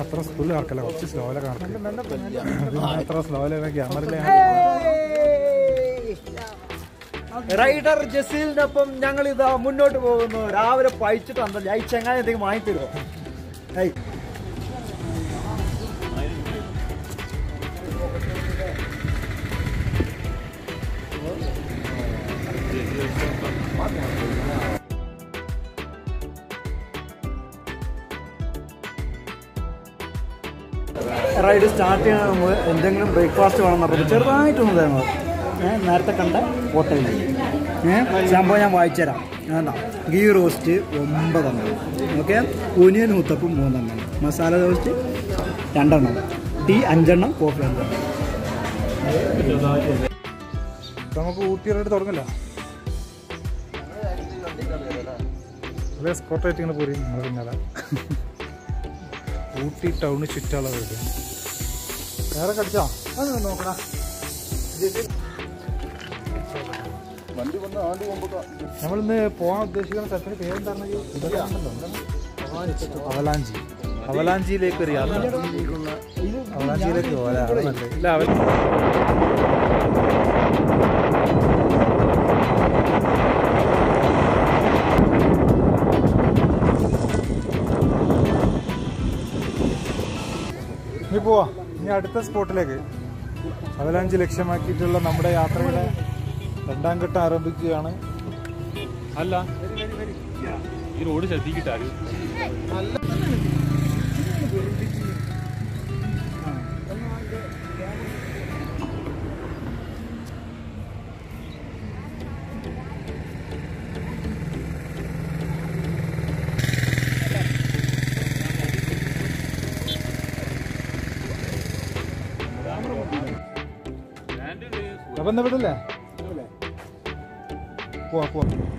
അത്ര സ്കൂളിൽ നടക്കല്ല കുറച്ച് സ്ലോല കാണത്തില്ല. അത്ര സ്ലോല ക്യാമറയിലെ റൈഡർ ജസീലിനൊപ്പം ഞങ്ങൾ ഇതാ മുന്നോട്ട് പോകുന്നു. രാവിലെ പഴിച്ചിട്ട് വന്നല്ലേ? ഈ ചെങ്ങാൻ എന്തെങ്കിലും വാങ്ങിത്തരുമോ ഏയ് റൈഡ് സ്റ്റാർട്ട് ചെയ്യാൻ നമ്മൾ എന്തെങ്കിലും ബ്രേക്ക്ഫാസ്റ്റ് വേണം പറഞ്ഞപ്പോൾ ചെറുതായിട്ടൊന്ന് തരണം ഏഹ് നേരത്തെ കണ്ട ഹോട്ടലിൽ ഏഹ് സംഭവം ഞാൻ വായിച്ചു തരാം വേണ്ട ഗീ റോസ്റ്റ് ഒമ്പതെണ്ണം. ഓക്കെ? ഒനിയൻ ഉത്തപ്പം മൂന്നെണ്ണം. മസാല റോസ്റ്റ് രണ്ടെണ്ണം. ടീ അഞ്ചെണ്ണം കോഫി അഞ്ചെണ്ണം. നമുക്ക് ഊട്ടിയായിട്ട് തുടങ്ങില്ല. അല്ലെ സ്കോട്ടായിട്ട് ഇങ്ങനെ പോരി നമ്മൾ പിന്നാലെ. ഊട്ടി ടൗണ് ചുറ്റാളെ വീട് വേറെ കടിച്ചോ നോക്കണ നമ്മളിന്ന് പോകാൻ ഉദ്ദേശിക്കുന്ന സ്ഥലത്തിന് പേരെന്താണെന്ന് അവലാഞ്ചി. അവലാഞ്ചിയിലേക്ക് ഒരു യാത്ര. അവലാഞ്ചിയിലേക്ക് പോകാനാണ് അവലാഞ്ചി നല്ലത്. ഇല്ല അവൽ പോവാ. ഇനി അടുത്ത സ്പോട്ടിലേക്ക്. പതിനഞ്ച് ലക്ഷ്യമാക്കിയിട്ടുള്ള നമ്മുടെ യാത്രയുടെ രണ്ടാം ഘട്ടം ആരംഭിക്കുകയാണ്. അല്ല. ഈ റോഡ് ശ്രദ്ധിക്കിട്ടാണ് എന്താ വിടല്ലേ? പോവാ പോവാ.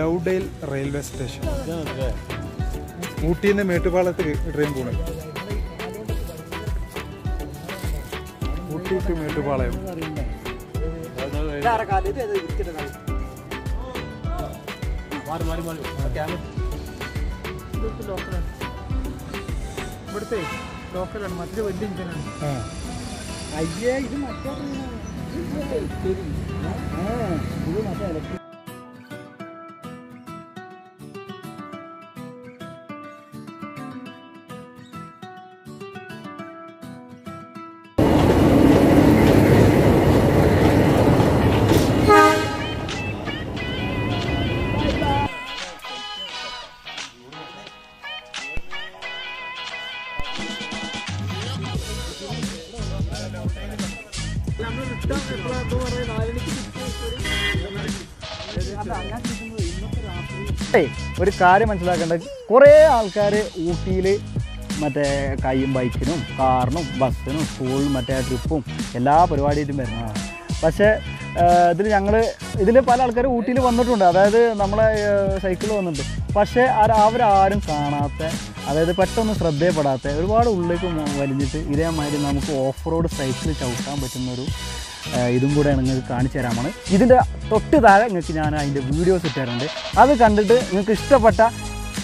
Lovedale railway station. ഊട്ടിയിൽ നിന്ന് മേട്ടുപാളത്ത് ട്രെയിൻ പോണത് ഊട്ടി ടു മേട്ടുപാളയം. ഇവിടുത്തെ ലോക്കലാണ്. മറ്റൊരു വലിയ ഇഞ്ചനാണ് അയ്യേ ഇത് മറ്റേ ഇത് മറ്റേ ഇലക്ട്രിക് ഏയ് ഒരു കാര്യം മനസ്സിലാക്കേണ്ടത് കുറേ ആൾക്കാർ ഊട്ടിയിൽ മറ്റേ കൈയും ബൈക്കിനും കാറിനും ബസ്സിനും സ്കൂളിനും മറ്റേ ട്രിപ്പും എല്ലാ പരിപാടിയിലും വരുന്നതാണ് പക്ഷേ ഇതിൽ ഞങ്ങൾ ഇതിൽ പല ആൾക്കാർ ഊട്ടിയിൽ വന്നിട്ടുണ്ട്. അതായത് നമ്മളെ സൈക്കിൾ വന്നിട്ടുണ്ട്. പക്ഷേ അവരാരും കാണാത്ത അതായത് പെട്ടെന്ന് ശ്രദ്ധയപ്പെടാത്ത ഒരുപാട് ഉള്ളിലേക്ക് വലിഞ്ഞിട്ട് ഇതേമാതിരി നമുക്ക് ഓഫ് റോഡ് സൈക്കിൾ ചവിട്ടാൻ പറ്റുന്നൊരു ഇതും കൂടെ നിങ്ങൾക്ക് കാണിച്ചു തരാമാണ് ഇതിന്റെ തൊട്ട് താഴെ നിങ്ങൾക്ക് ഞാൻ അതിന്റെ വീഡിയോസ് ഇട്ടുതരുന്നുണ്ട് അത് കണ്ടിട്ട് നിങ്ങൾക്ക് ഇഷ്ടപ്പെട്ട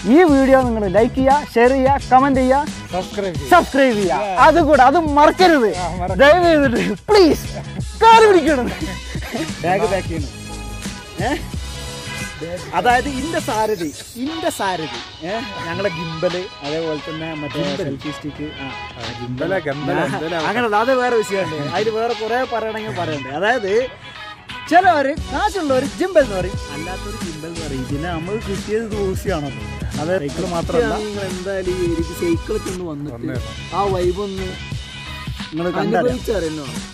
ഈ വീഡിയോ നിങ്ങൾ ലൈക്ക് ചെയ്യുക ഷെയർ ചെയ്യുക കമന്റ് ചെയ്യുക സബ്സ്ക്രൈബ് ചെയ്യുക. ചെയ്യുക. അതുകൂടെ അത് മറക്കരുത്. ദയവ് ചെയ്തിട്ട് പ്ലീസ് കാറ് പിടിക്കണം. ബാഗ് പാക്ക് ചെയ്യണം. ഏ? അതായത് ഇന്റെ സാരഥി ഇന്റെ സാരഥി. ഏഹ് ഞങ്ങളെ ഗിംബൽ അതേപോലെ തന്നെ മറ്റേ സെൽഫി സ്റ്റിക്ക് അങ്ങനല്ല അത് വേറെ വിഷയമുണ്ട്. അതിൽ വേറെ കുറെ പറയണമെങ്കിൽ പറയണ്ടേ. അതായത് ചിലവര് കാശുള്ളവര് ജിംബൽ എന്ന് പറയും. അല്ലാത്തൊരു ജിംബൽ എന്ന് പറയും. ഇതിനെ നമ്മൾ കിട്ടിയത് ദോഷിയാണോ അതെ സൈക്കിൾ മാത്രമല്ല. നിങ്ങൾ എന്തായാലും എനിക്ക് സൈക്കിളൊക്കെ ഒന്ന് വന്നിട്ട് ആ വൈബ് ഒന്ന്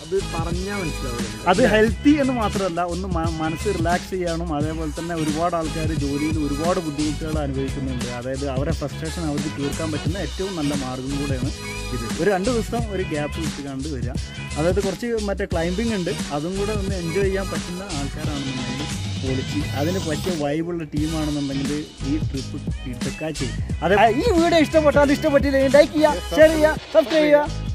അത് പറഞ്ഞാൽ മനസ്സിലാവില്ല. അത് ഹെൽത്തി എന്ന് മാത്രമല്ല ഒന്ന് മനസ്സ് റിലാക്സ് ചെയ്യാനും അതേപോലെ തന്നെ ഒരുപാട് ആൾക്കാർ ജോലിയിൽ ഒരുപാട് ബുദ്ധിമുട്ടുകൾ അനുഭവിക്കുന്നുണ്ട്. അതായത് അവരെ ഫ്രസ്ട്രേഷൻ അവർക്ക് തീർക്കാൻ പറ്റുന്ന ഏറ്റവും നല്ല മാർഗം കൂടെയാണ് ഇത്. ഒരു രണ്ട് ദിവസം ഒരു ഗ്യാപ്പ് വിട്ട് കണ്ട് വരിക. അതായത് കുറച്ച് മറ്റേ ക്ലൈംബിംഗ് ഉണ്ട്. അതും കൂടെ ഒന്ന് എൻജോയ് ചെയ്യാൻ പറ്റുന്ന ആൾക്കാരാണെന്നുണ്ടെങ്കിൽ പൊളിച്ച്. അതിന് പറ്റിയ വൈബുള്ള ടീമാണെന്നുണ്ടെങ്കിൽ ഈ ട്രിപ്പ് ഇട്ടക്കാച്ച് അതെ ഈ വീഡിയോ ഇഷ്ടപ്പെട്ടാൽ ഇഷ്ടപ്പെട്ടില്ലെങ്കിൽ ലൈക്ക് ചെയ്യുക ഷെയർ ചെയ്യുക സബ്സ്ക്രൈബ് ചെയ്യുക.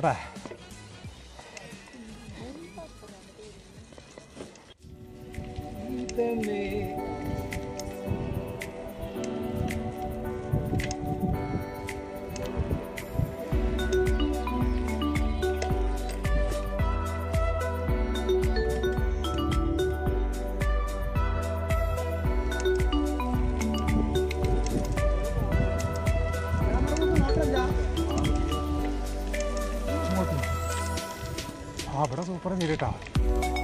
Bye-bye. ആ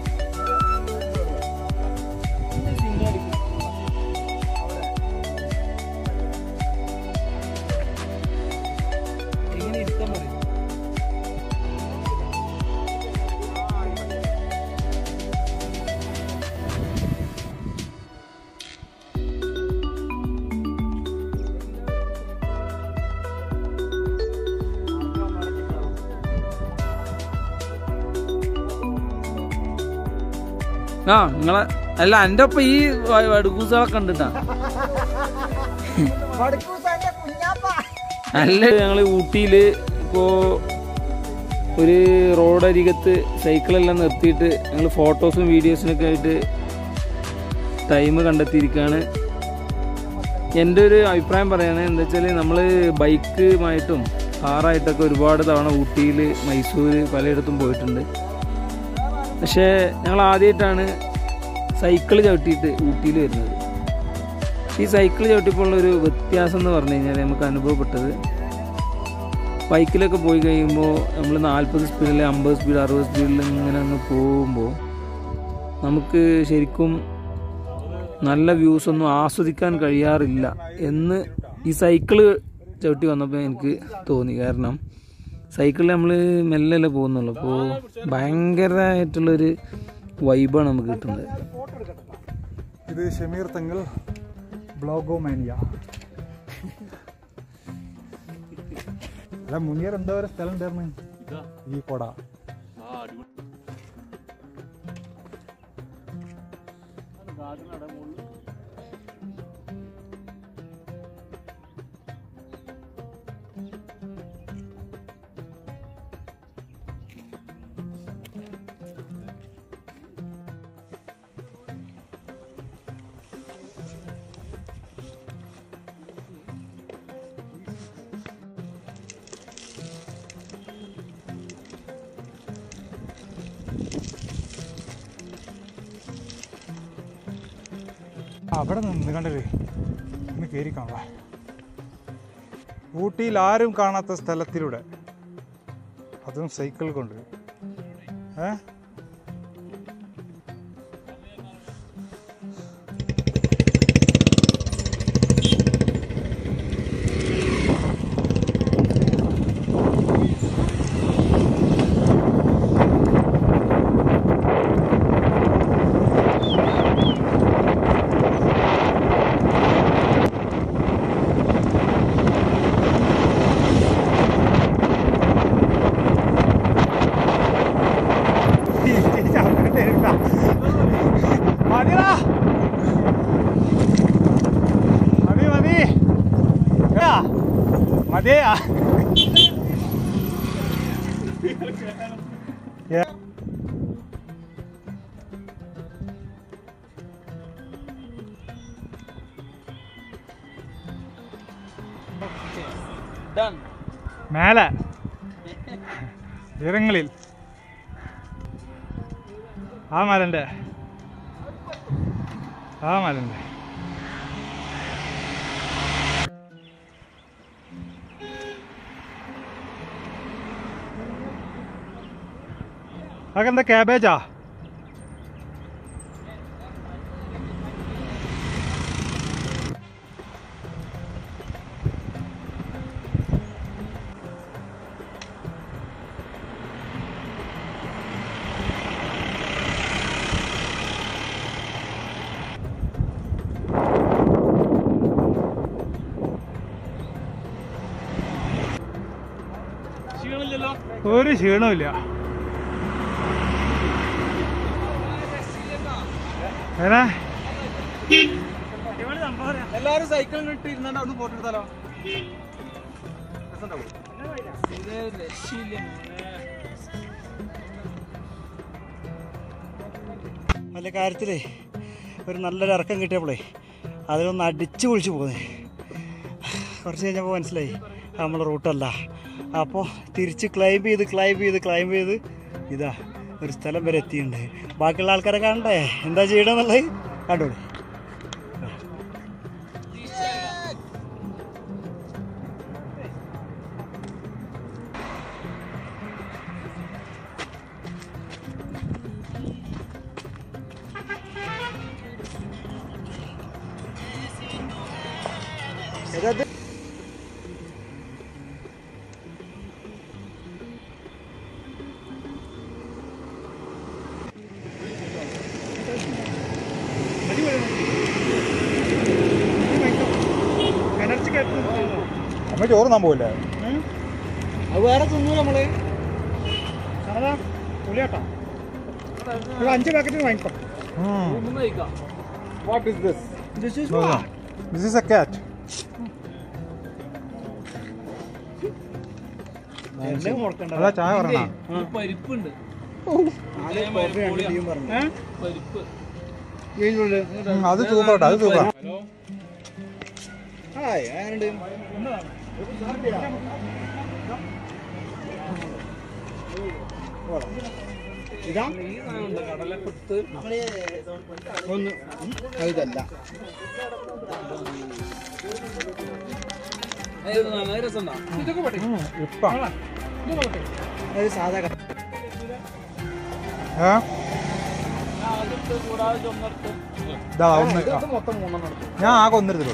ആ നിങ്ങളെ അല്ല എന്റെ ഒപ്പം ഈ വടുക്കൂസകളെ കണ്ടിട്ടാ. അല്ല ഞങ്ങൾ ഊട്ടിയിൽ ഇപ്പോൾ ഒരു റോഡരികത്ത് സൈക്കിളെല്ലാം നിർത്തിയിട്ട് ഞങ്ങൾ ഫോട്ടോസും വീഡിയോസിനൊക്കെ ആയിട്ട് ടൈം കണ്ടെത്തിയിരിക്കുകയാണ് എന്റെ ഒരു അഭിപ്രായം പറയുന്നത് എന്താ വെച്ചാൽ നമ്മൾ ബൈക്കുമായിട്ടും കാറായിട്ടൊക്കെ ഒരുപാട് തവണ ഊട്ടിയിൽ മൈസൂർ പലയിടത്തും പോയിട്ടുണ്ട്. പക്ഷേ ഞങ്ങൾ ആദ്യമായിട്ടാണ് സൈക്കിൾ ചവിട്ടിയിട്ട് ഊട്ടിയിൽ വരുന്നത്. ഈ സൈക്കിൾ ചവിട്ടിയപ്പോൾ ഒരു വ്യത്യാസം എന്ന് പറഞ്ഞു കഴിഞ്ഞാൽ നമുക്ക് അനുഭവപ്പെട്ടത് ബൈക്കിലൊക്കെ പോയി കഴിയുമ്പോൾ നമ്മൾ നാൽപ്പത് സ്പീഡിൽ അമ്പത് സ്പീഡ് അറുപത് സ്പീഡിൽ ഇങ്ങനെ അങ്ങ് പോകുമ്പോൾ നമുക്ക് ശരിക്കും നല്ല വ്യൂസ് ഒന്നും ആസ്വദിക്കാൻ കഴിയാറില്ല എന്ന് ഈ സൈക്കിൾ ചവിട്ടി വന്നപ്പോൾ എനിക്ക് തോന്നി. കാരണം സൈക്കിളിൽ നമ്മൾ മെല്ലല്ലേ പോകുന്നുള്ളൂ. അപ്പോൾ ഭയങ്കരമായിട്ടുള്ളൊരു വൈബാണ് നമുക്ക് കിട്ടുന്നത്. ഇത് ഷമീർ തങ്ങൾ ബ്ലോഗോമാനിയ. അല്ല മുനിയർ എന്താ ഒരു സ്ഥലം ഉണ്ടായിരുന്നു. ഈ കൊട. ഗാർഡൻ അവിടെ നിന്ന് കണ്ടല്ലേ ഒന്ന് കയറി കാണാ ഊട്ടിയിൽ ആരും കാണാത്ത സ്ഥലത്തിലൂടെ അതും സൈക്കിൾ കൊണ്ട്. ഏ? മേലെ. ഉയരങ്ങളിൽ. ആ മലന്റെ. ആ മലന്റെ. അതെന്താ ക്യാബേജാ ഒരു ക്ഷീണമില്ല ഏനാ എല്ലാരും സൈക്കിളിൽ ഇട്ട് ഇരുന്നാണ്ട് അവിടെ ഫോട്ടോ എടുത്താലോ? നല്ല കാര്യത്തിലേ ഒരു നല്ലൊരു ഇറക്കം കിട്ടിയപ്പോഴേ അതിലൊന്ന് അടിച്ചു പൊളിച്ചു പോകുന്നേ കുറച്ച് കഴിഞ്ഞപ്പോൾ മനസ്സിലായി നമ്മളെ റൂട്ടല്ല. അപ്പോൾ തിരിച്ച് ക്ലൈംബ് ചെയ്ത് ക്ലൈംബ് ചെയ്ത് ക്ലൈംബ് ചെയ്ത് ഇതാ ഒരു സ്ഥലം വരെ എത്തിയിട്ടുണ്ട്. ബാക്കിയുള്ള ആൾക്കാരെ കാണണ്ടേ? എന്താ ചെയ്യണമെന്നുള്ളത്? കണ്ടോളി. അമ്മ ചോറ് നാൻ പോയില്ല അത് വേറെ തിന്നു നമ്മൾ പുളിയാട്ടാ. ഒരു അഞ്ച് പാക്കറ്റ് വാങ്ങിക്കോ. What is this this is this is a cat അതാ ചായ പറഞ്ഞ. പരിപ്പുണ്ട് പരിപ്പ്. അത് സൂപ്പറാട്ടാ അത് സൂപ്പറാ ഹലോ. ഹായ് ആരുണ്ട്? ഇതാ? കടലപ്പത്ത് ഒന്ന്. ഇതല്ല. സാധാ ഞാൻ ആകെ ഒന്നുമില്ല.